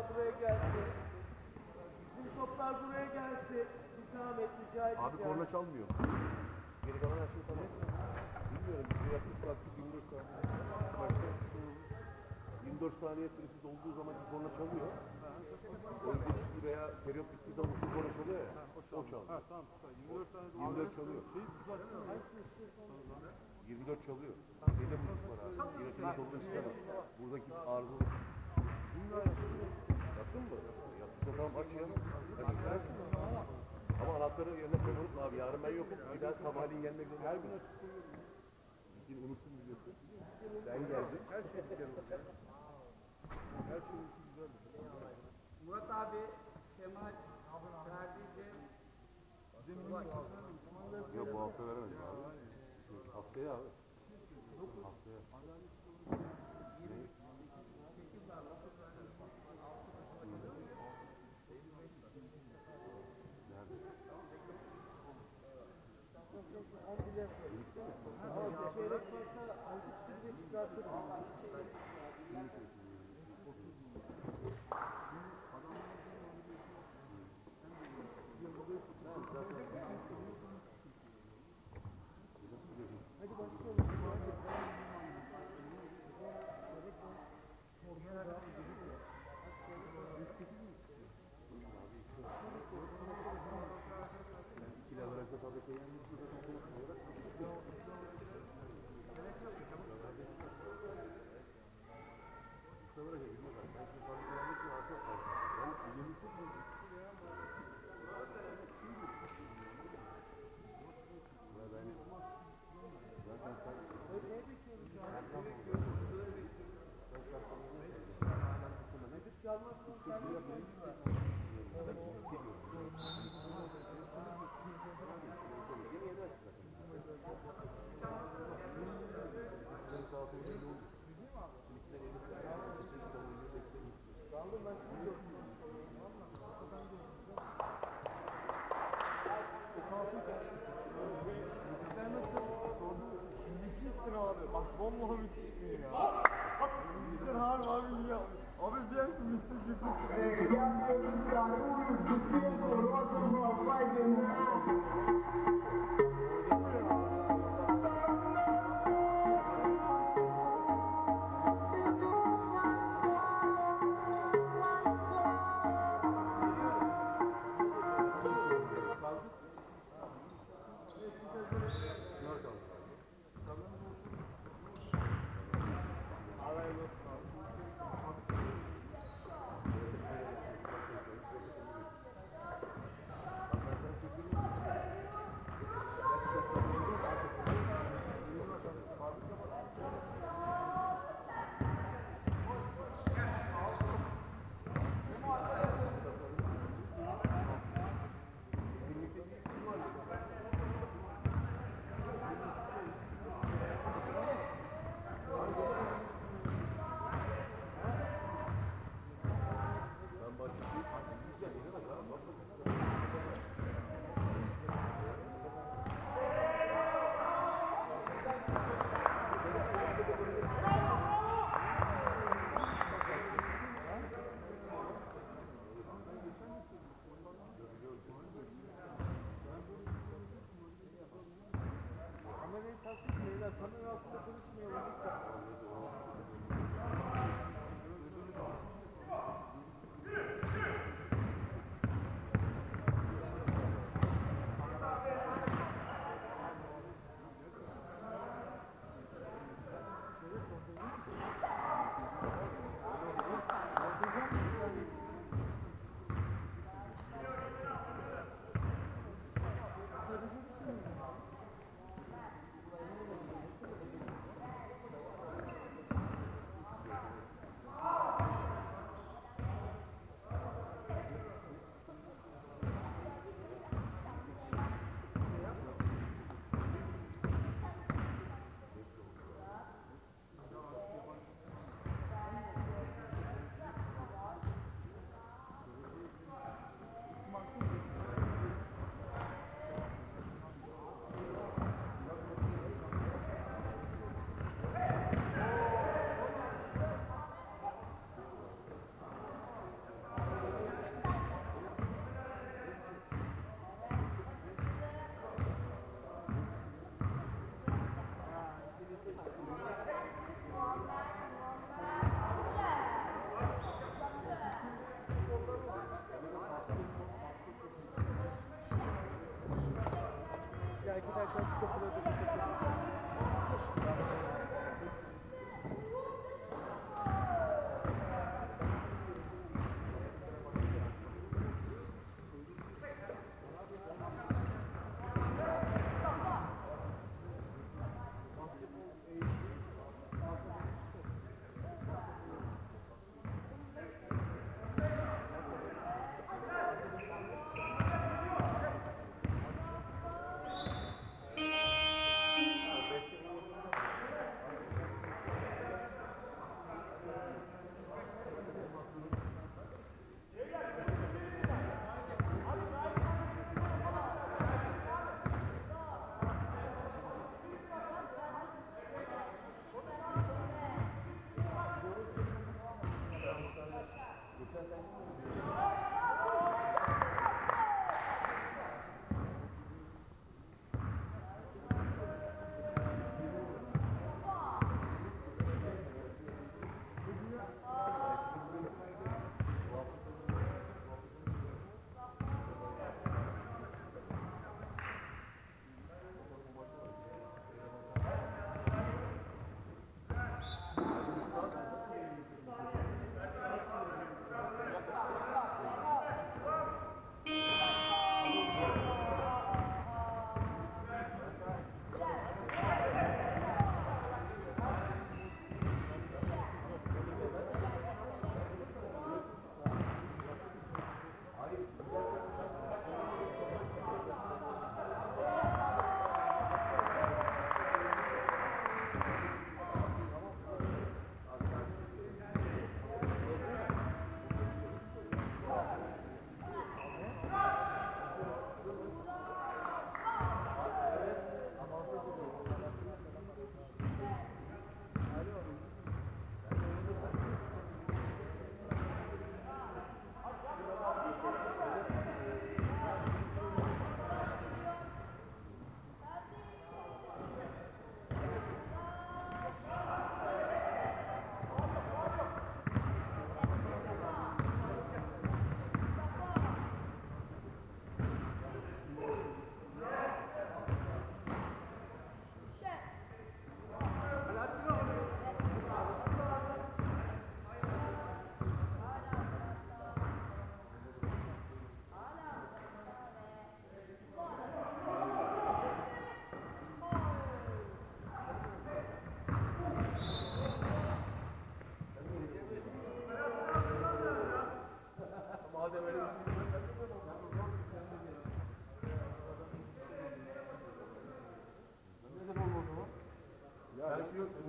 daha buraya gelsin. Bizim toplar buraya gelsin. Bir zahmet rica edeceğim. Abi korna çalmıyor. Geri kalan her şey tamam. Bilmiyorum. De yaklaşık baktık 24 saniye. Başka 24 saniye süresiz olduğu zaman bir korna çalıyor. Önce çizgi veya periyot bittiği zaman bir korna çalıyor ya. O çalıyor. Tamam. 24 tane 24 çalıyor. şey uzatsın. 24 çalıyor. Şeyde müzik var abi. Yine senin kolunu istemem. Buradaki arızalı. Yaptın mı? Yaptıysa tamam aç ya. Aç versin. Ama anahtarı yerine koymalık abi. Yarın ben yokum. Bir daha sabahleyin gelmek zorunda. Her gün açık koyuyorum. Bir unuttum biliyorsun. Ben geldim. Her şey güzel olacak. Her şey güzel. Murat abi, Kemal, Ferdi'ce Yok bu hafta veremedim abi. Haftaya abi. Yeah. Vallahi müthişsin ya. Müthişsin harbi abi ya. Abi bir an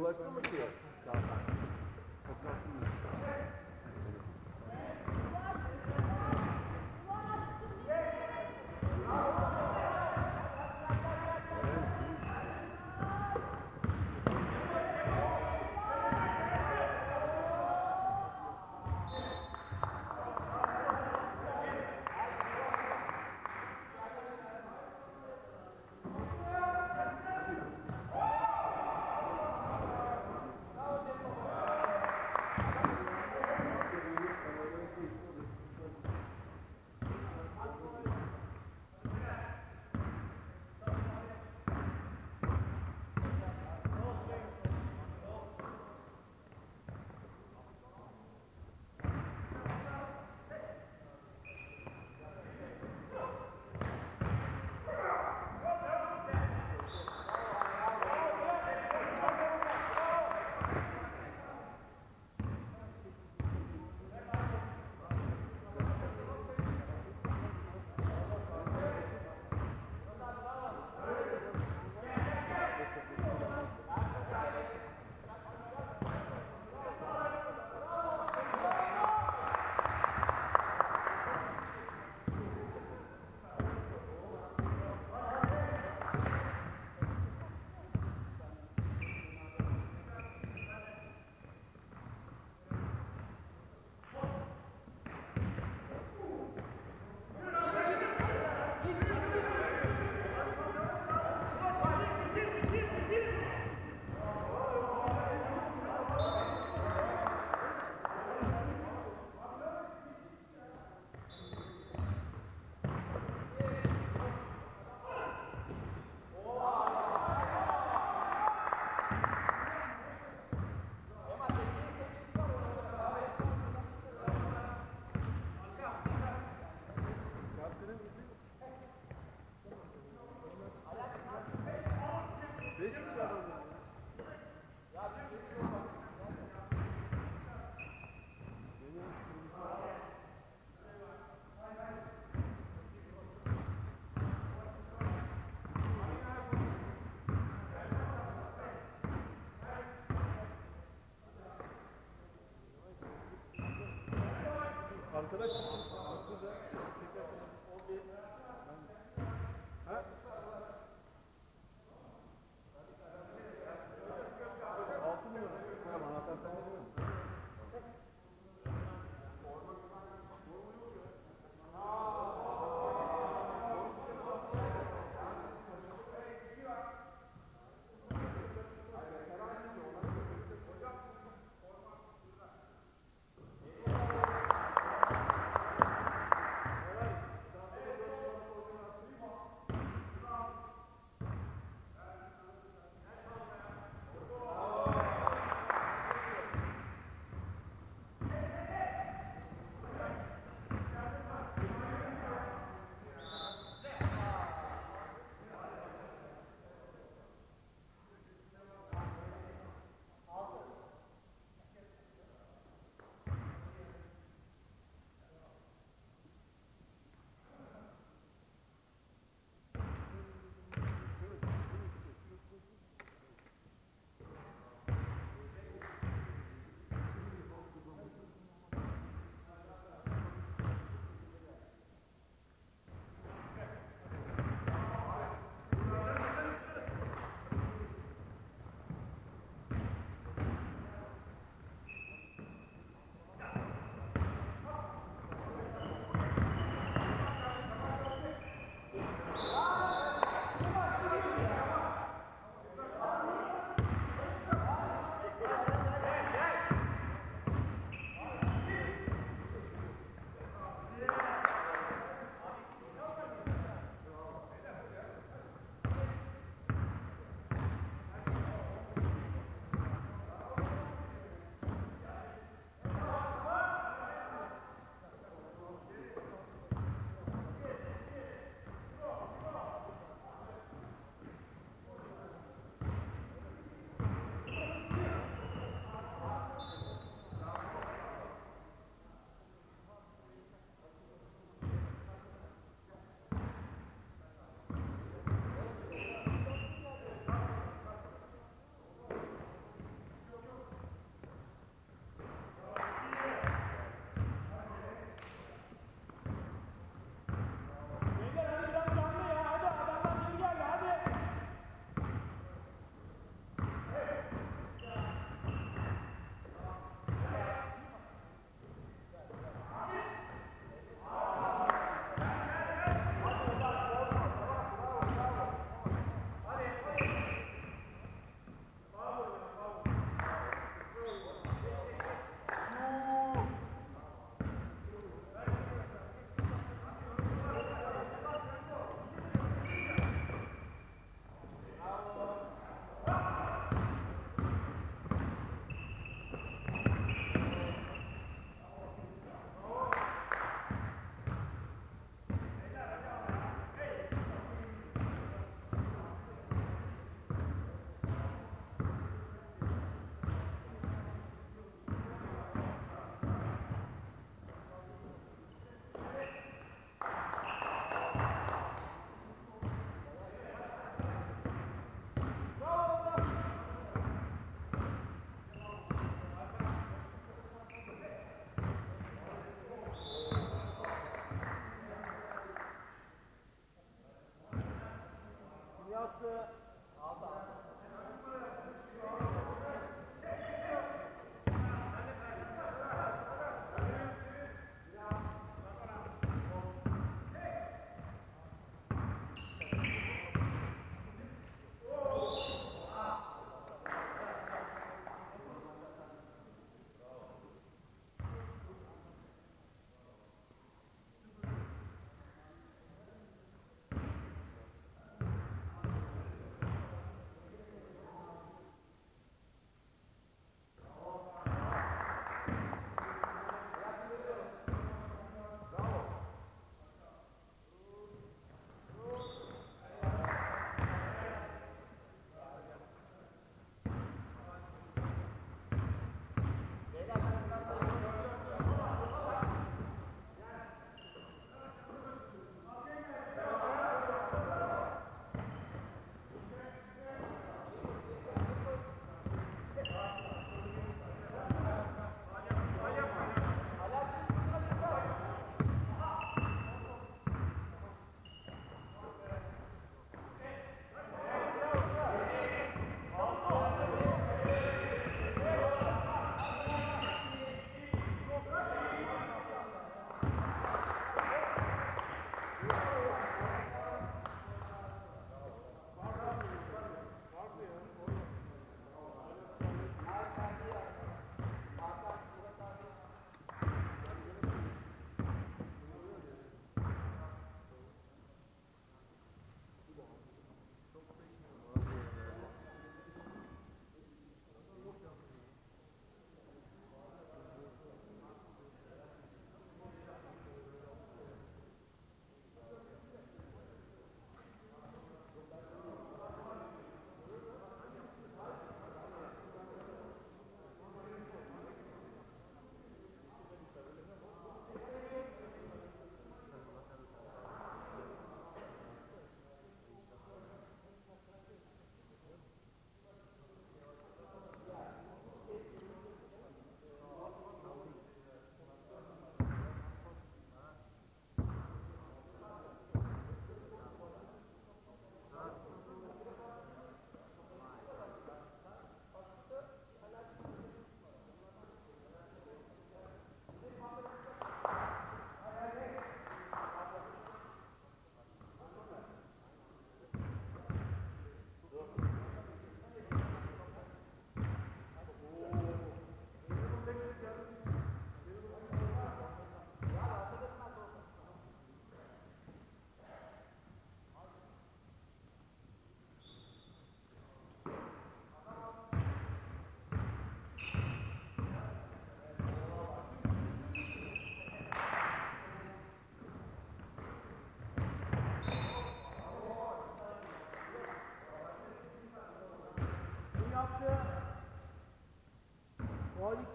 müthiş Ya şu ulaştın mı Arkadaş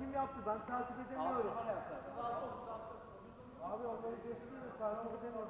yaptı. Ben takip edemiyorum. Abi onları geçti mi? Takip edemiyorum.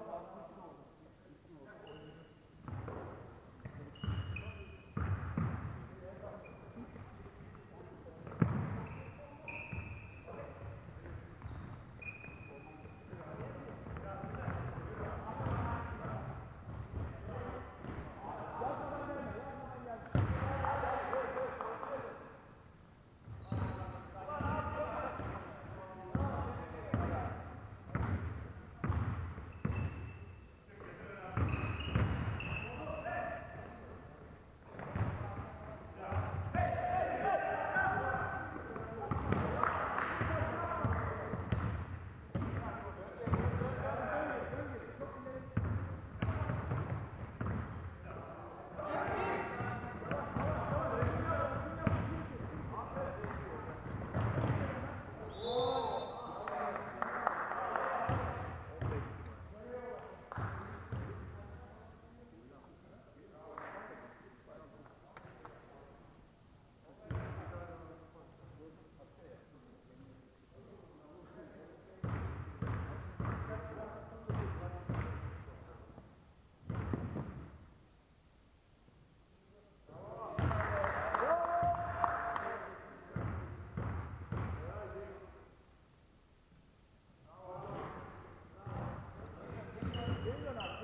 We're gonna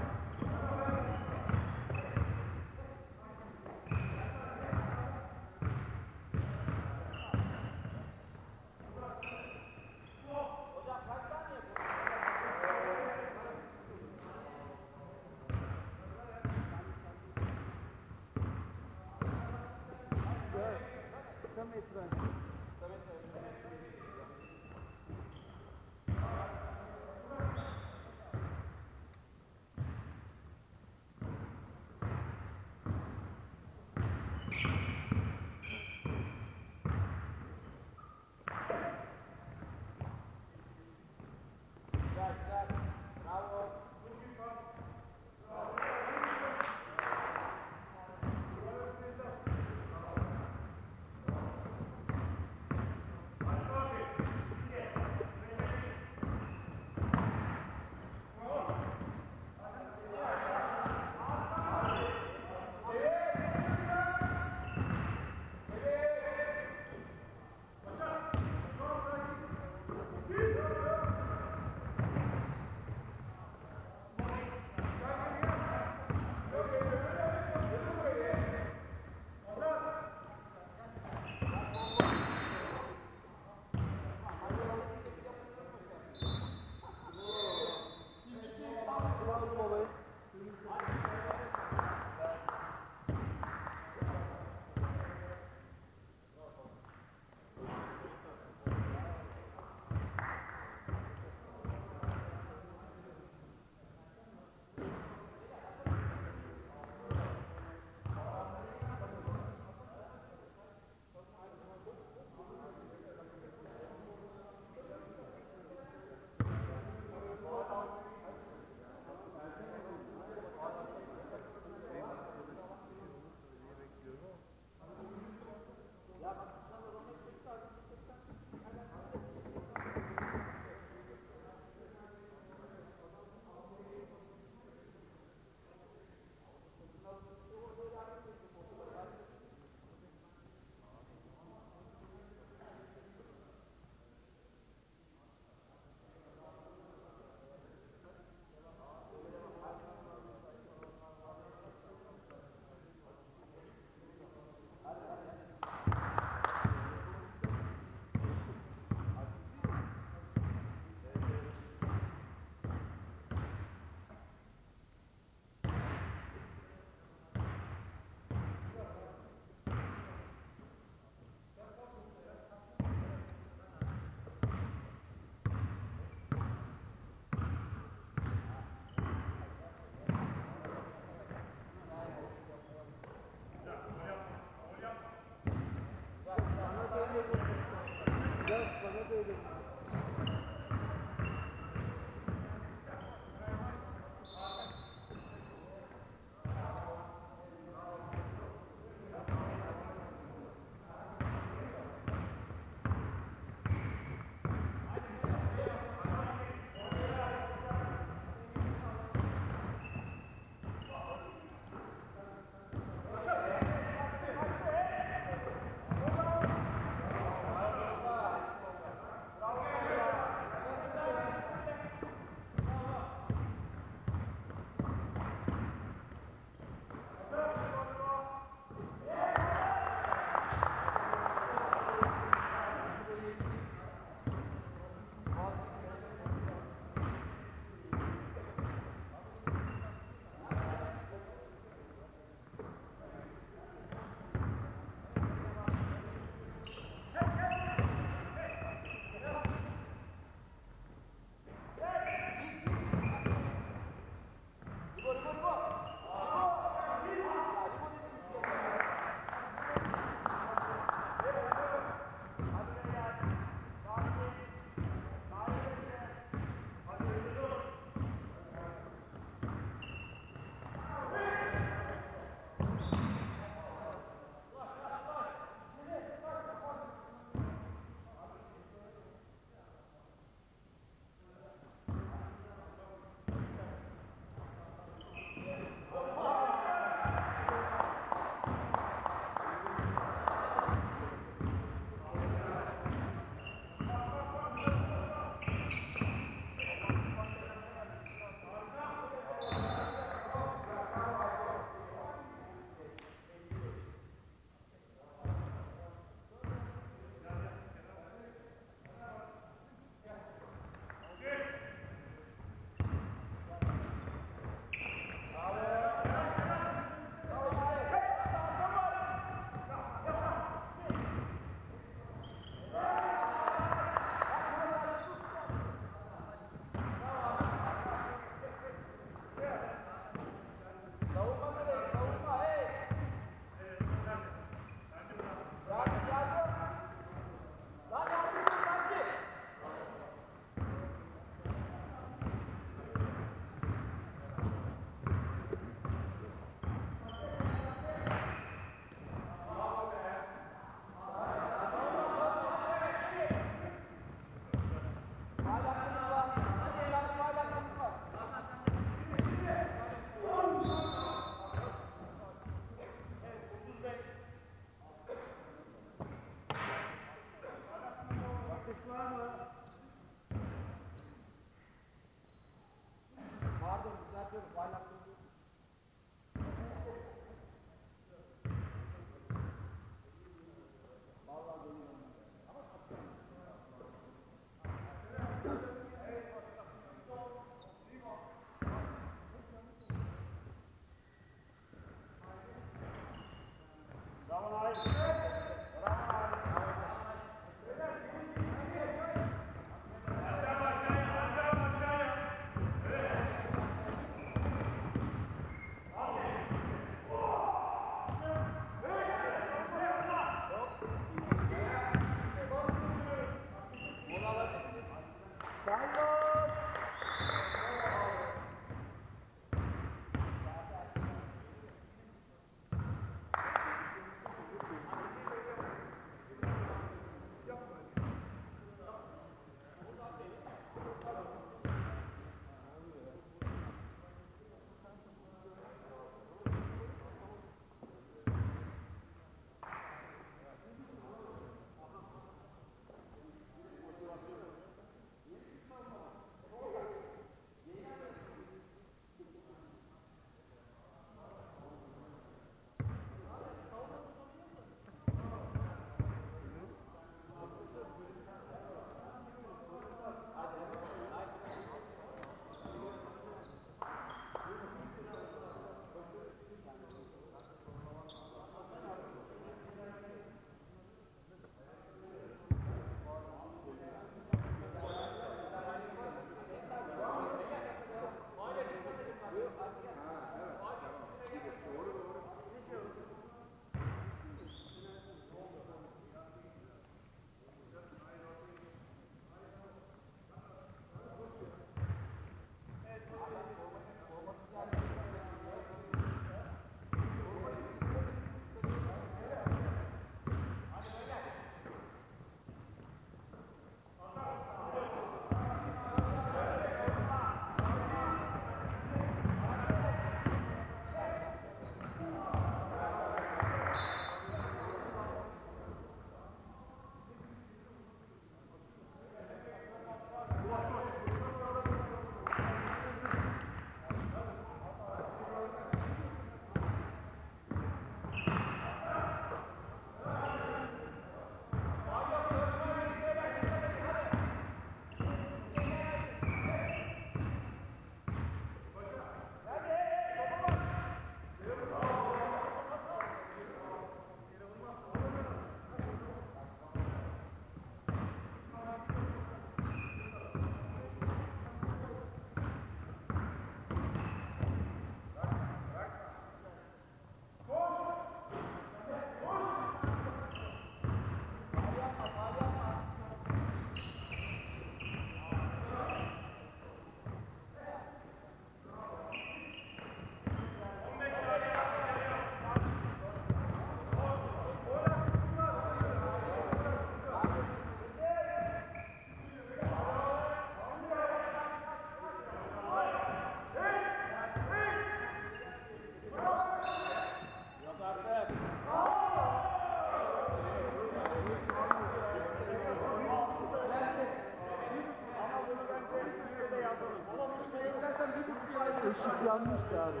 Işık yanmıştı abi.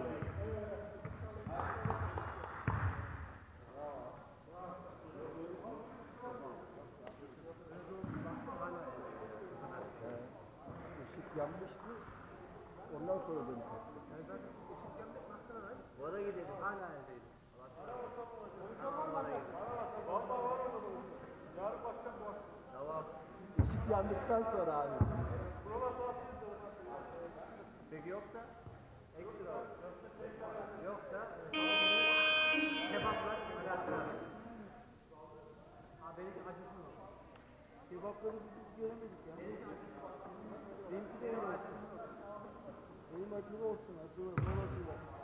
Işık yanmıştı. Ondan sonra dönüş Vara gidelim. Hala evdeydim. Işık yandıktan sonra abi. Peki yoksa? Kebapları biz göremedik ya. Benimki de. Benim acılı olsun, acılı, bol acılı.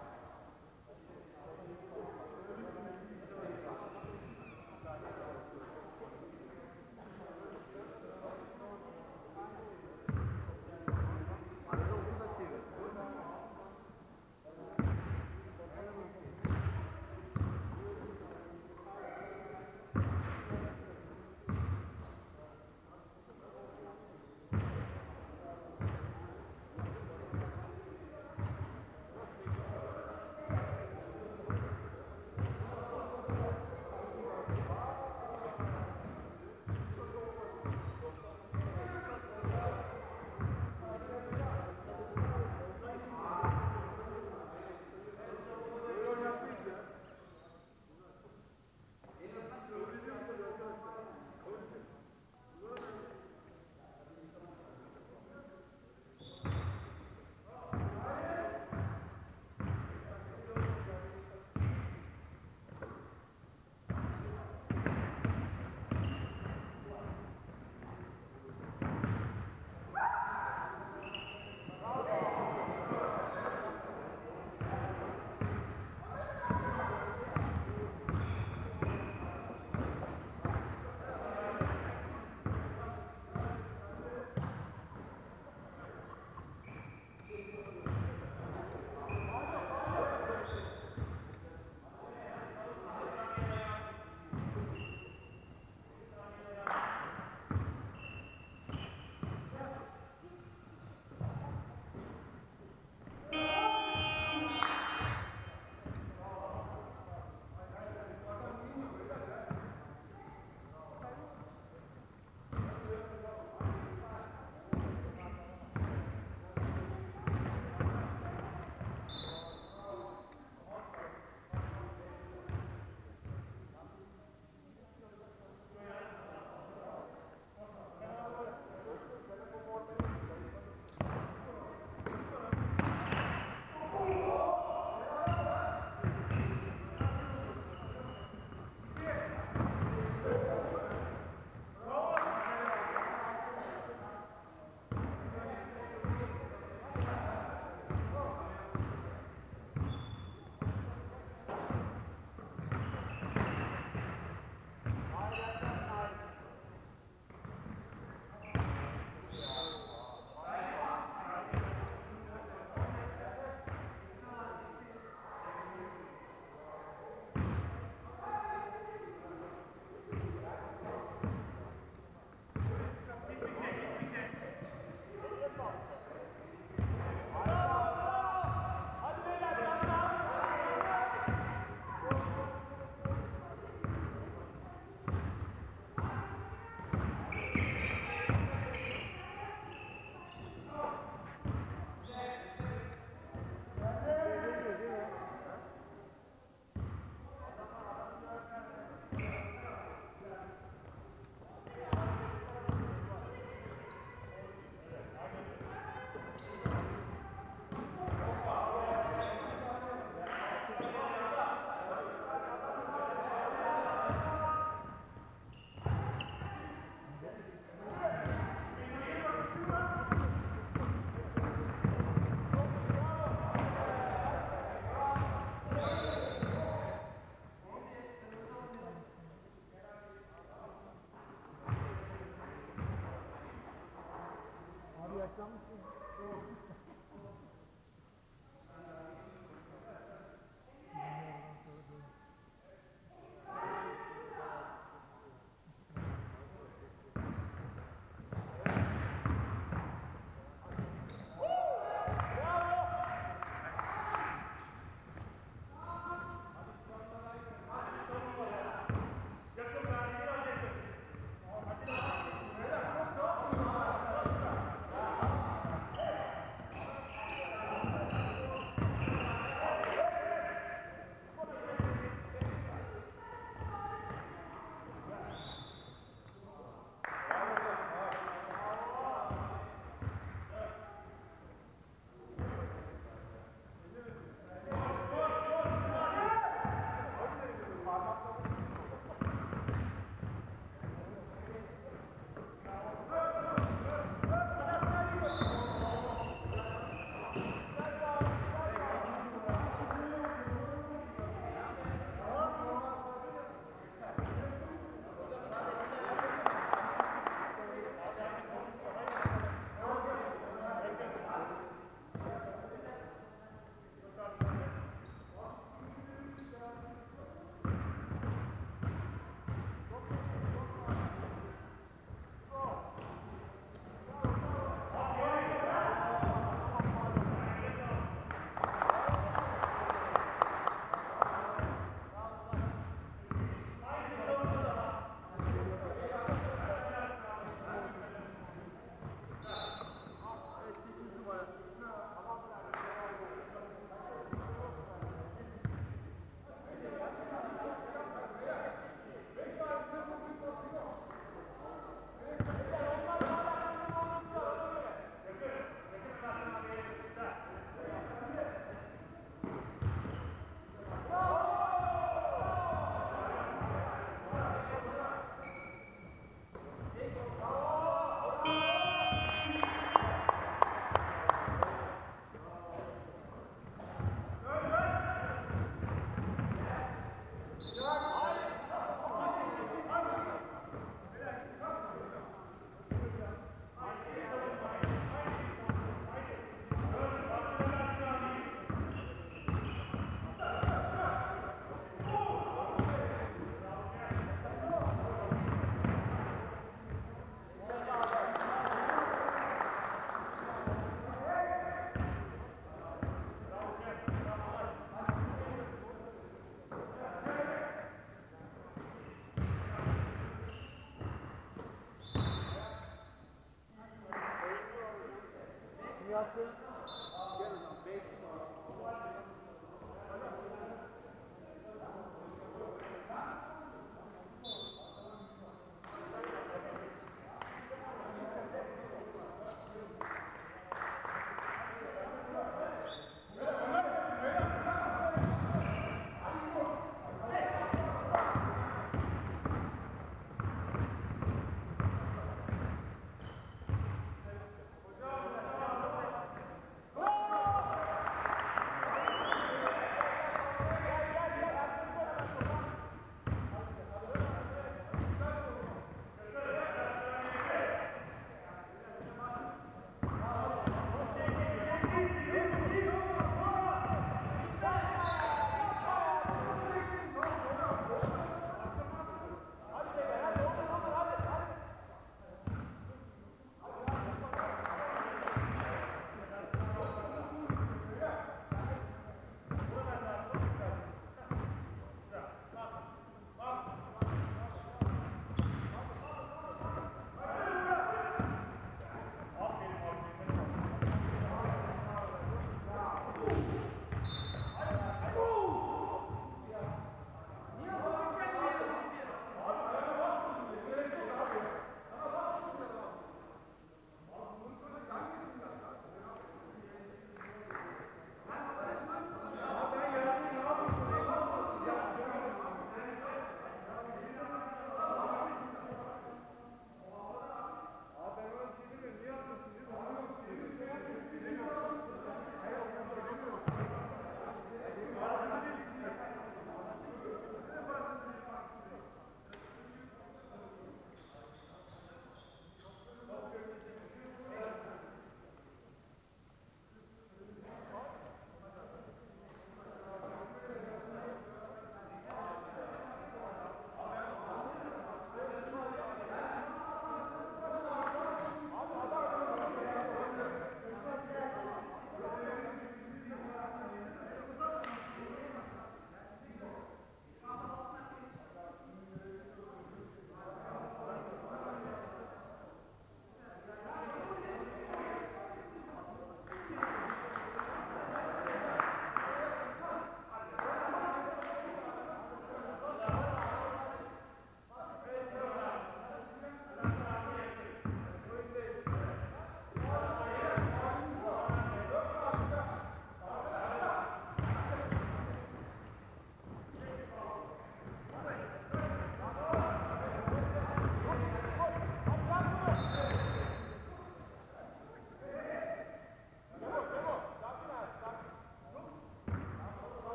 comes to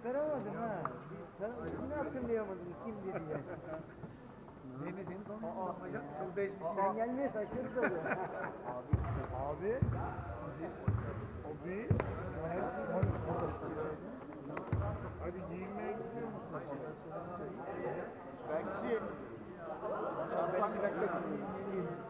çıkaramadım ha. Sen ismini hatırlayamadım. Kim dedi ya. Senin son? Aa, çok değişmiş. Sen gelmeye şaşırdı oluyor. Abi. Abi. Abi. Hadi giyinmeye gidiyor musun? Belki. Ben bir dakika Zaten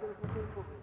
Thank you.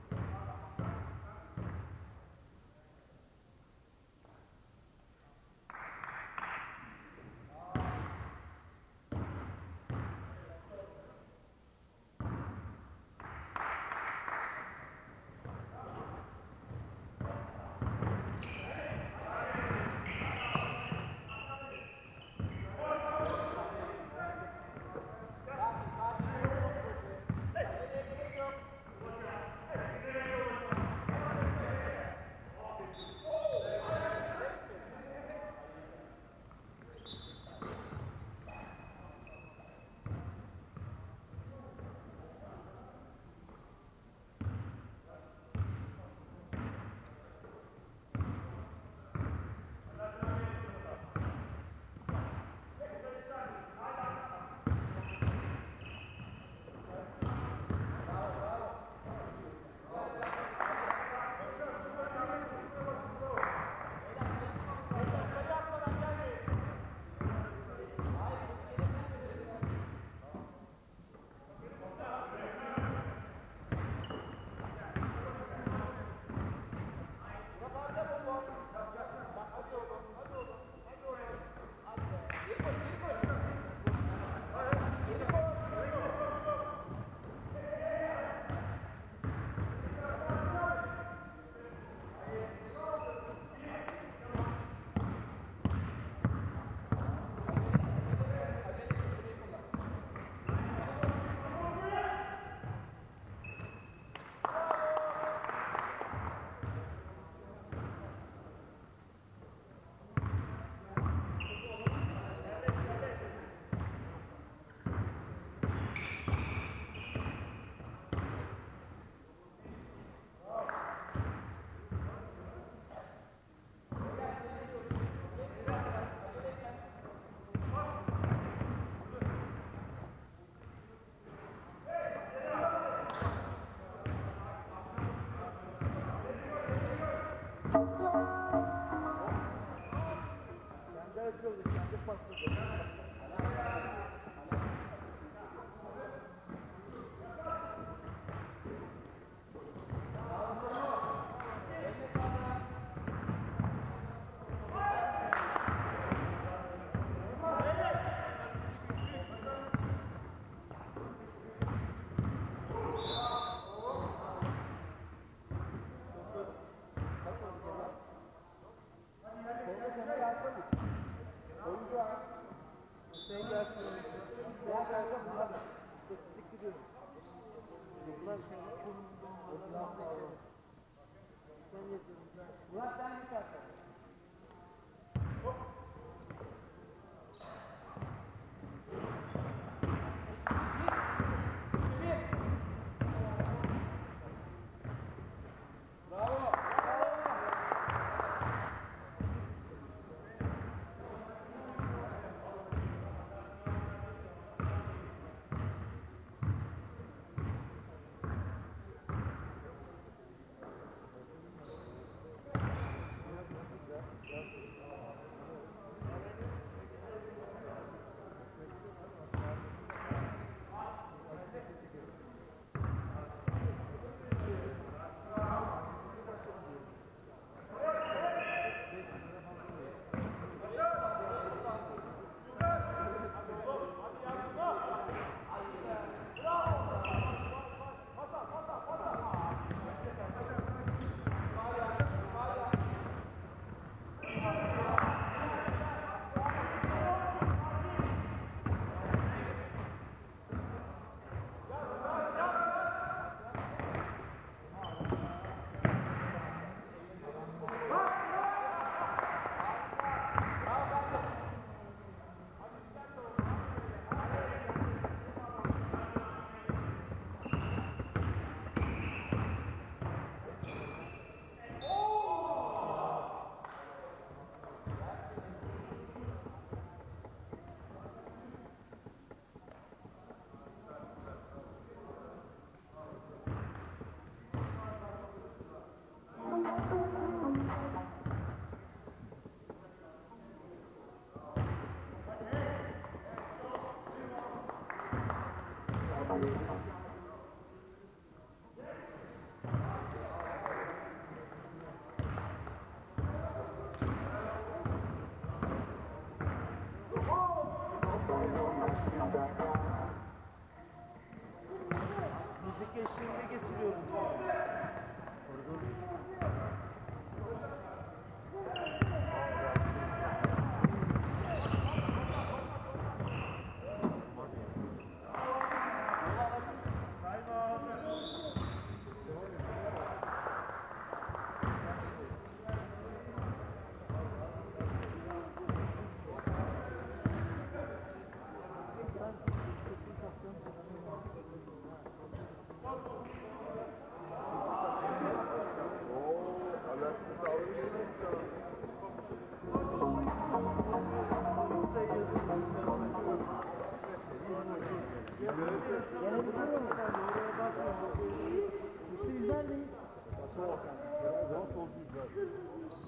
Bunlar Sen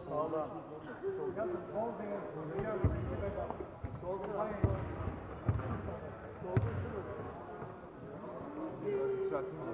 Sağlam. Düzeltme